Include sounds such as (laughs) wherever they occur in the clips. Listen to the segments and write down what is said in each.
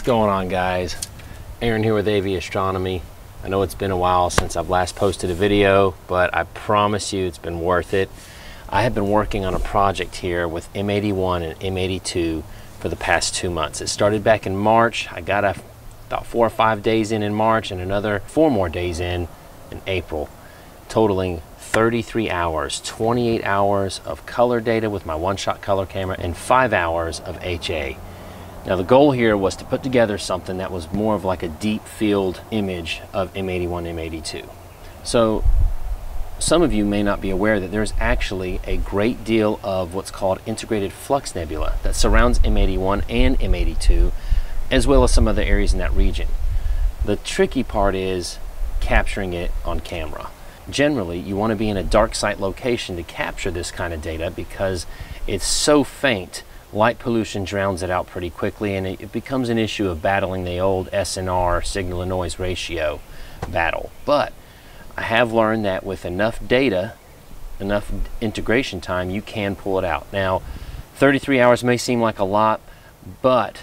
What's going on guys? Aaron here with AV Astronomy. I know it's been a while since I've last posted a video, but I promise you it's been worth it. I have been working on a project here with M81 and M82 for the past two months. It started back in March. I got a, about four or five days in in March and another four more days in in April, totaling 33 hours, 28 hours of color data with my one-shot color camera and five hours of HA. Now the goal here was to put together something that was more of like a deep field image of M81, M82. So some of you may not be aware that there's actually a great deal of what's called integrated flux nebula that surrounds M81 and M82, as well as some other areas in that region. The tricky part is capturing it on camera. Generally, you want to be in a dark site location to capture this kind of data because it's so faint light pollution drowns it out pretty quickly and it, becomes an issue of battling the old SNR signal to noise ratio battle. But I have learned that with enough data, enough integration time, you can pull it out. Now, 33 hours may seem like a lot, but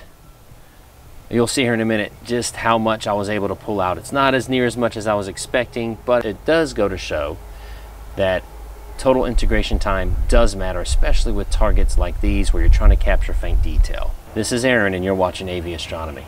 you'll see here in a minute just how much I was able to pull out. It's not as near as much as I was expecting, but it does go to show that total integration time does matter, especially with targets like these where you're trying to capture faint detail. This is Aaron and you're watching AV Astronomy.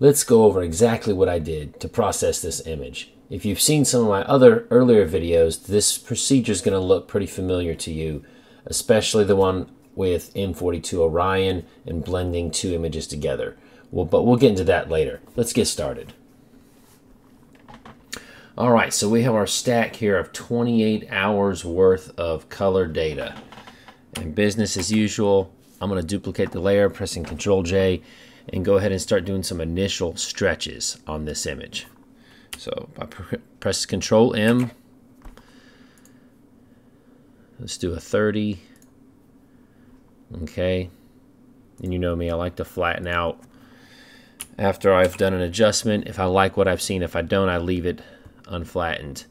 Let's go over exactly what I did to process this image. If you've seen some of my other earlier videos, this procedure is going to look pretty familiar to you, especially the one with M42 Orion and blending two images together. Well, but we'll get into that later. Let's get started. All right, so we have our stack here of 28 hours worth of color data. And business as usual, I'm going to duplicate the layer, pressing Control J, and go ahead and start doing some initial stretches on this image. So I press Control M. Let's do a 30. Okay. And you know me, I like to flatten out after I've done an adjustment. If I like what I've seen, if I don't, I leave it unflattened.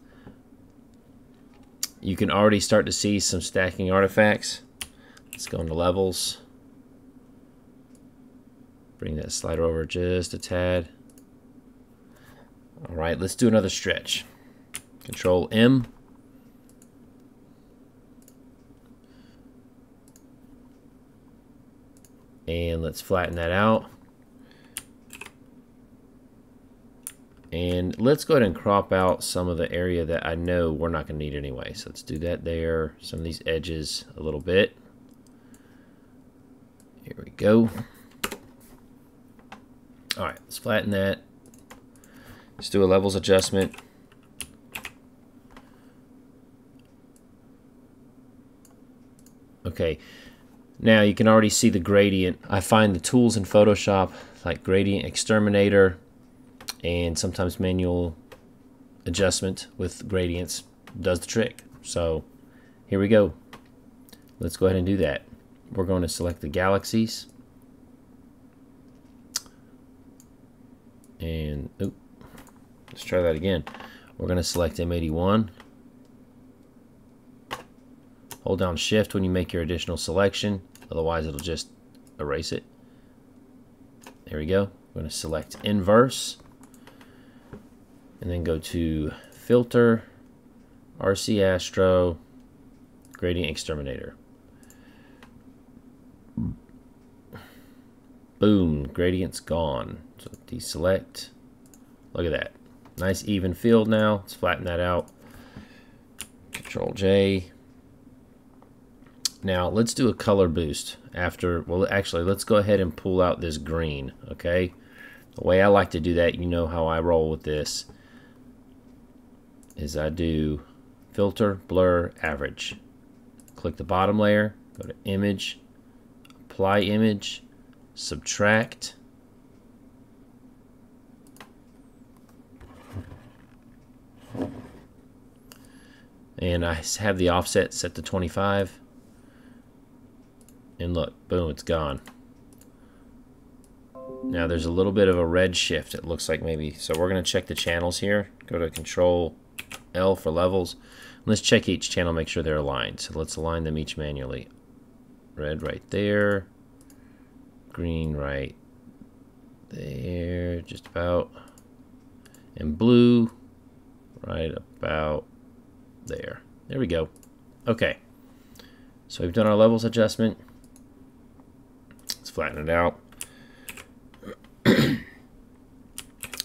You can already start to see some stacking artifacts. Let's go into levels. Bring that slider over just a tad. All right, let's do another stretch. Control M. And let's flatten that out. And let's go ahead and crop out some of the area that I know we're not going to need anyway. So let's do that there. Some of these edges a little bit. Here we go. All right, let's flatten that. Let's do a levels adjustment. Okay, now you can already see the gradient. I find the tools in Photoshop like Gradient Xterminator and sometimes manual adjustment with gradients does the trick. So here we go. Let's go ahead and do that. We're going to select the galaxies. And let's try that again. We're going to select M81. Hold down shift when you make your additional selection, otherwise it'll just erase it. There we go. We're going to select inverse and then go to filter, RC Astro, Gradient Xterminator. Boom, gradient's gone. So deselect. Look at that. Nice even field now. Let's flatten that out. Control J. Now let's do a color boost after, well actually let's go ahead and pull out this green, okay? The way I like to do that, you know how I roll with this, is I do filter, blur, average. Click the bottom layer, go to image, apply image, subtract, and I have the offset set to 25 and look boom it's gone. Now there's a little bit of a red shift it looks like maybe. So we're going to check the channels here. Go to control L for levels. Let's check each channel make sure they're aligned. So let's align them each manually. Red right there green right there just about and blue right about there. There we go. Okay. So we've done our levels adjustment. Let's flatten it out. (clears throat)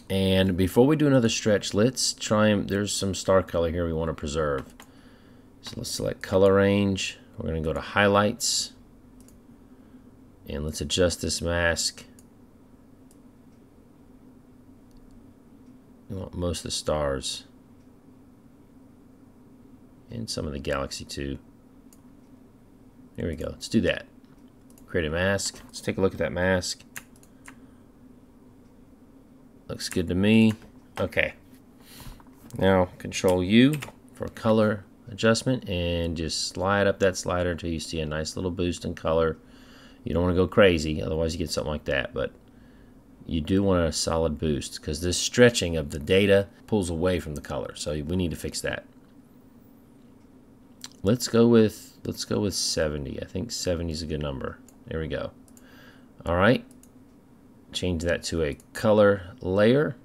and before we do another stretch, let's try and there's some star color here we want to preserve. So let's select color range. We're going to go to highlights. And let's adjust this mask. We want most of the stars and some of the galaxy too. There we go. Let's do that. Create a mask. Let's take a look at that mask. Looks good to me. Okay. Now control U for color adjustment and just slide up that slider until you see a nice little boost in color. You don't want to go crazy, otherwise you get something like that. But you do want a solid boost because this stretching of the data pulls away from the color. So we need to fix that. Let's go with let's go with 70. I think 70 is a good number. There we go. All right. Change that to a color layer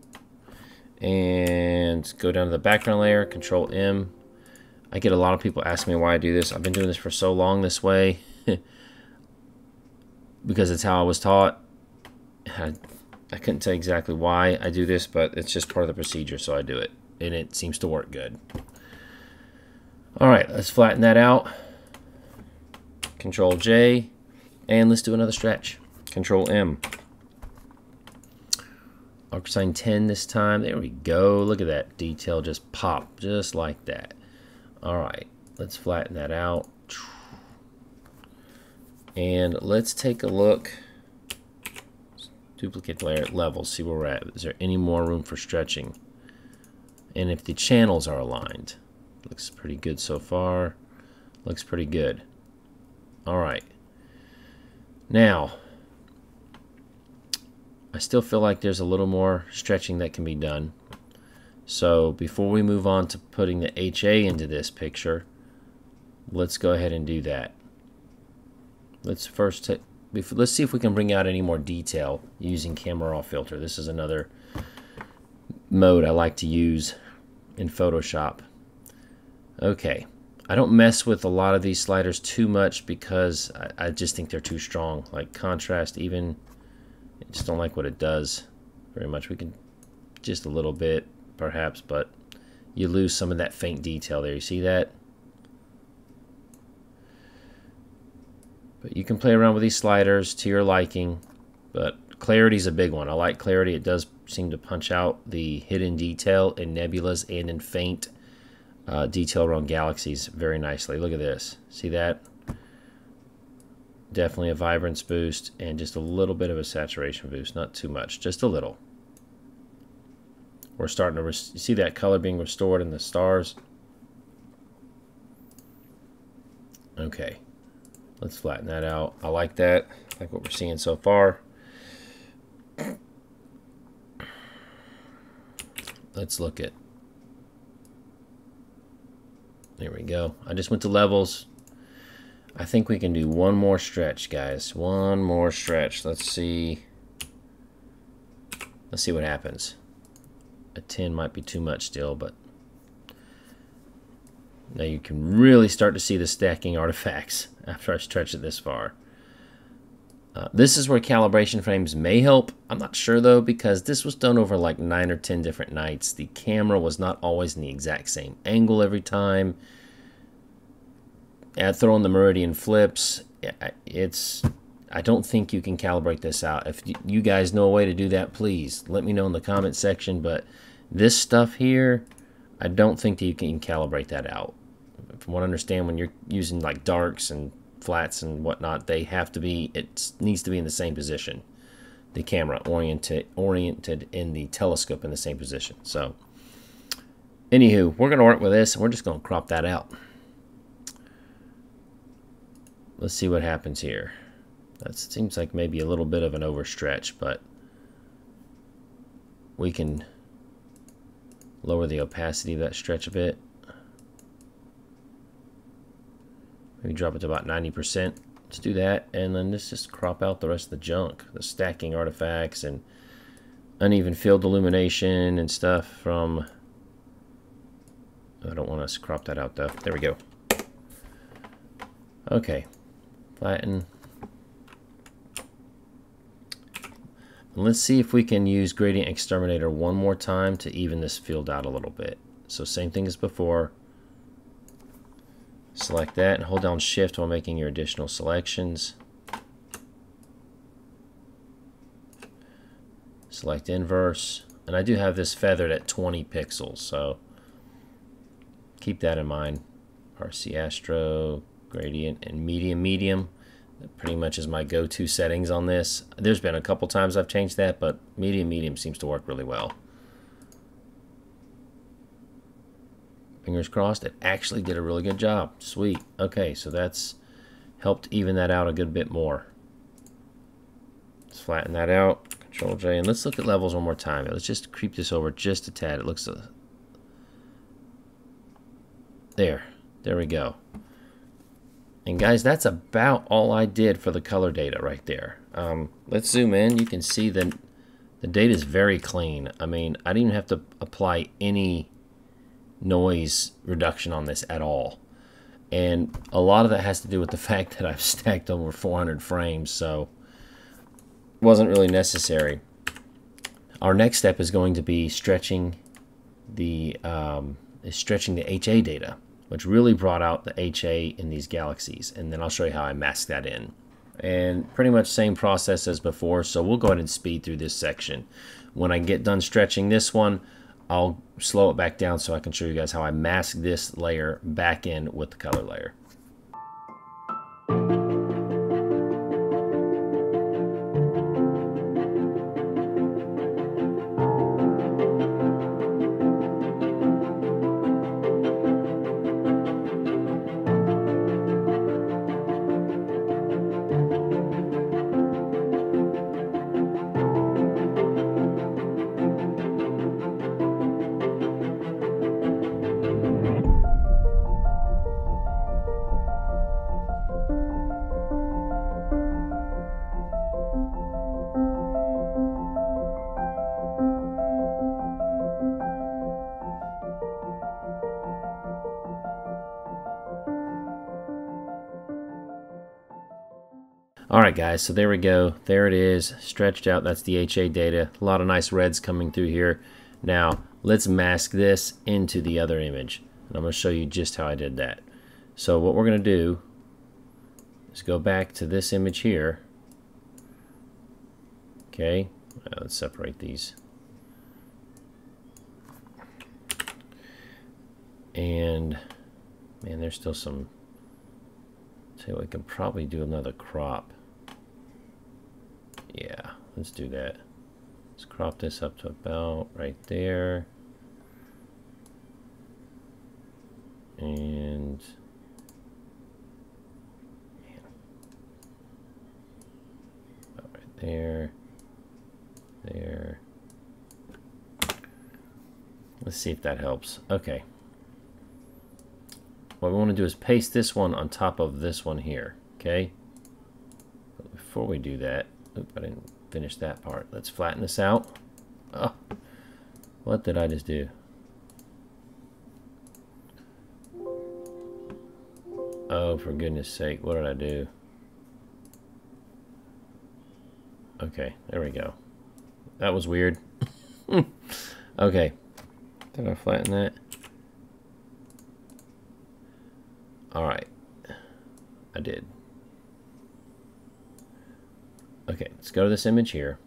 and go down to the background layer, control M. I get a lot of people asking me why I do this. I've been doing this for so long this way (laughs) because it's how I was taught. I, I couldn't tell exactly why I do this, but it's just part of the procedure, so I do it. And it seems to work good. All right, let's flatten that out. Control J, and let's do another stretch. Control M. Arcsine 10 this time. There we go. Look at that detail just pop, just like that. All right, let's flatten that out. And let's take a look. Duplicate layer levels, see where we're at. Is there any more room for stretching? And if the channels are aligned. Looks pretty good so far. Looks pretty good. All right. Now, I still feel like there's a little more stretching that can be done. So before we move on to putting the HA into this picture, let's go ahead and do that. Let's first let's see if we can bring out any more detail using camera raw filter. This is another mode I like to use in Photoshop. Okay. I don't mess with a lot of these sliders too much because I, I just think they're too strong. Like contrast even, I just don't like what it does very much. We can just a little bit perhaps, but you lose some of that faint detail there. You see that? But you can play around with these sliders to your liking, but clarity is a big one. I like clarity. It does seem to punch out the hidden detail in nebulas and in faint uh, detail around galaxies very nicely. Look at this. See that? Definitely a vibrance boost and just a little bit of a saturation boost. Not too much, just a little. We're starting to see that color being restored in the stars. Okay, let's flatten that out. I like that. I like what we're seeing so far. Let's look at there we go. I just went to levels. I think we can do one more stretch, guys. One more stretch. Let's see. Let's see what happens. A 10 might be too much still, but now you can really start to see the stacking artifacts (laughs) after I stretch it this far. Uh, this is where calibration frames may help. I'm not sure though because this was done over like 9 or 10 different nights. The camera was not always in the exact same angle every time. at throwing the meridian flips, it's I don't think you can calibrate this out. If you guys know a way to do that, please let me know in the comment section. But this stuff here, I don't think that you can calibrate that out. From what I understand, when you're using like darks and flats and whatnot, they have to be, it needs to be in the same position. The camera oriented, oriented in the telescope in the same position. So, anywho, we're going to work with this and we're just going to crop that out. Let's see what happens here. That seems like maybe a little bit of an overstretch, but we can lower the opacity of that stretch a bit. Maybe drop it to about 90%. Let's do that, and then let's just crop out the rest of the junk, the stacking artifacts and uneven field illumination and stuff from... I don't want to crop that out though. There we go. Okay, flatten. Let's see if we can use Gradient Xterminator one more time to even this field out a little bit. So same thing as before. Select that and hold down shift while making your additional selections. Select inverse. And I do have this feathered at 20 pixels, so keep that in mind. RC Astro, gradient, and medium medium. That pretty much is my go-to settings on this. There's been a couple times I've changed that, but medium medium seems to work really well. Fingers crossed, it actually did a really good job. Sweet. Okay, so that's helped even that out a good bit more. Let's flatten that out. Control J, and let's look at levels one more time. Let's just creep this over just a tad. It looks... Uh, there. There we go. And guys, that's about all I did for the color data right there. Um, let's zoom in. You can see that the data is very clean. I mean, I didn't even have to apply any noise reduction on this at all. And a lot of that has to do with the (laughs) fact that I've stacked over 400 frames, so wasn't really necessary. Our next step is going to be stretching the um, is stretching the HA data, which really brought out the HA in these galaxies. And then I'll show you how I mask that in. And pretty much same process as before, so we'll go ahead and speed through this section. When I get done stretching this one, I'll slow it back down so I can show you guys how I mask this layer back in with the color layer. Right, guys, so there we go. There it is, stretched out. That's the HA data. A lot of nice reds coming through here. Now, let's mask this into the other image. And I'm going to show you just how I did that. So what we're going to do is go back to this image here. Okay, let's separate these. And, man, there's still some... So we can probably do another crop. Yeah, let's do that. Let's crop this up to about right there. And about right there. There. Let's see if that helps. Okay. What we want to do is paste this one on top of this one here. Okay. But before we do that, Oop, I didn't finish that part. Let's flatten this out. Oh, what did I just do? Oh, for goodness sake, what did I do? Okay, there we go. That was weird. (laughs) okay. Did I flatten that? Alright. I did. Okay, let's go to this image here.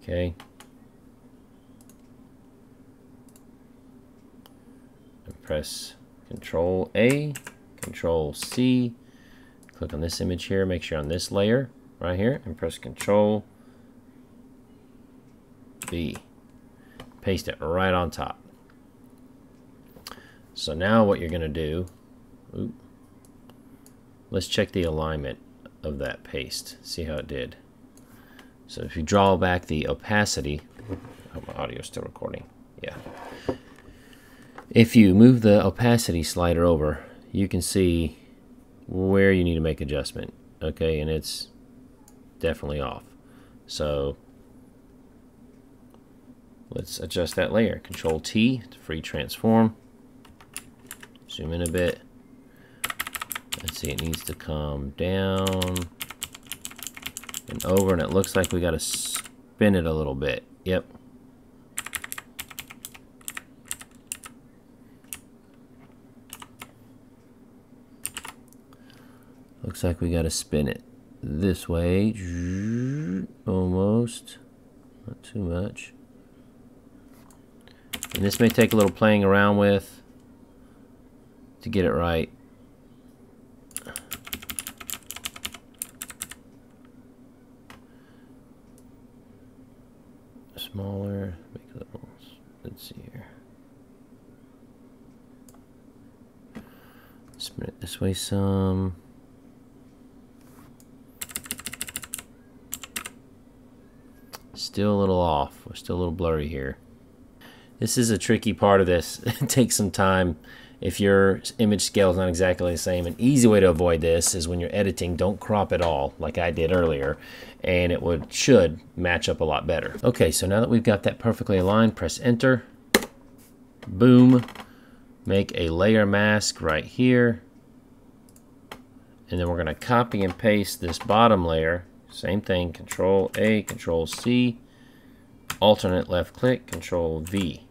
Okay. And press Control A, Control C. Click on this image here. Make sure on this layer right here and press Control B. Paste it right on top. So now what you're going to do, oops, let's check the alignment of that paste. See how it did. So if you draw back the opacity, oh, my audio still recording. Yeah. If you move the opacity slider over, you can see where you need to make adjustment. Okay, and it's definitely off. So let's adjust that layer. Control T to free transform. Zoom in a bit. Let's see, it needs to come down and over and it looks like we got to spin it a little bit. Yep. Looks like we got to spin it this way. Almost. Not too much. And this may take a little playing around with to get it right. smaller, make it little, let's see here. Spin it this way some. Still a little off. We're still a little blurry here. This is a tricky part of this. (laughs) it takes some time if your image scale is not exactly the same. An easy way to avoid this is when you're editing, don't crop at all like I did earlier and it would should match up a lot better. Okay, so now that we've got that perfectly aligned, press enter. Boom. Make a layer mask right here. And then we're going to copy and paste this bottom layer. Same thing, Control A, Control C, alternate left click, Control V.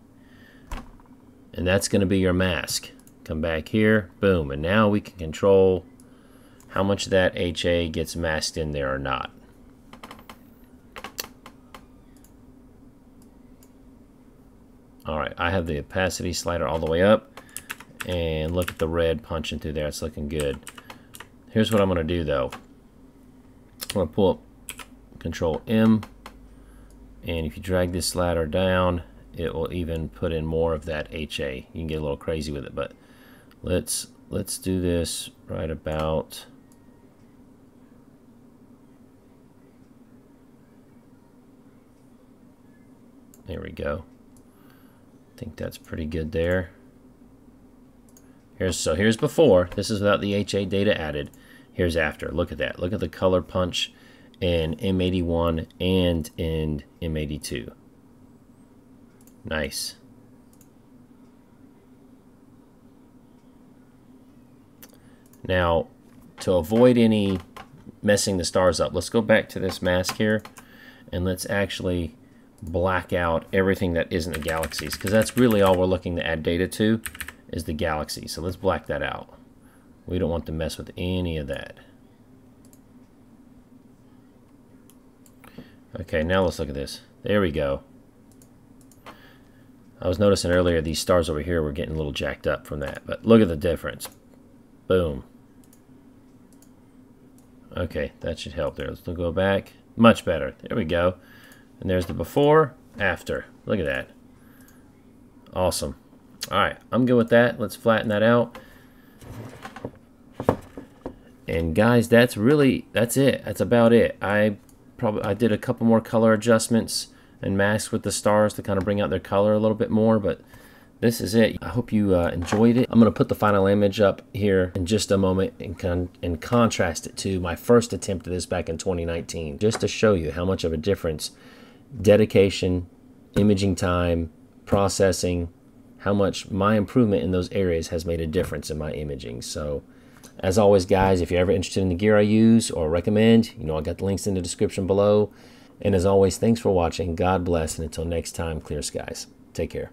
And that's going to be your mask. Come back here, boom, and now we can control how much that HA gets masked in there or not. All right, I have the opacity slider all the way up, and look at the red punching through there. It's looking good. Here's what I'm going to do, though. I'm going to pull up Control M, and if you drag this ladder down, it will even put in more of that HA. You can get a little crazy with it, but let's let's do this right about there we go I think that's pretty good there here's so here's before. This is without the HA data added. Here's after. Look at that. Look at the color punch in M81 and in M82 nice. Now, to avoid any messing the stars up, let's go back to this mask here and let's actually black out everything that isn't the galaxies because that's really all we're looking to add data to is the galaxy. So let's black that out. We don't want to mess with any of that. Okay, now let's look at this. There we go. I was noticing earlier these stars over here were getting a little jacked up from that, but look at the difference. Boom. Okay, that should help there. Let's go back. Much better. There we go. And there's the before, after. Look at that. Awesome. All right, I'm good with that. Let's flatten that out. And guys, that's really, that's it. That's about it. I probably, I did a couple more color adjustments and masks with the stars to kind of bring out their color a little bit more, but this is it. I hope you uh, enjoyed it. I'm going to put the final image up here in just a moment and, con and contrast it to my first attempt at this back in 2019, just to show you how much of a difference dedication, imaging time, processing, how much my improvement in those areas has made a difference in my imaging. So as always, guys, if you're ever interested in the gear I use or recommend, you know, I got the links in the description below. And as always, thanks for watching. God bless. And until next time, clear skies. Take care.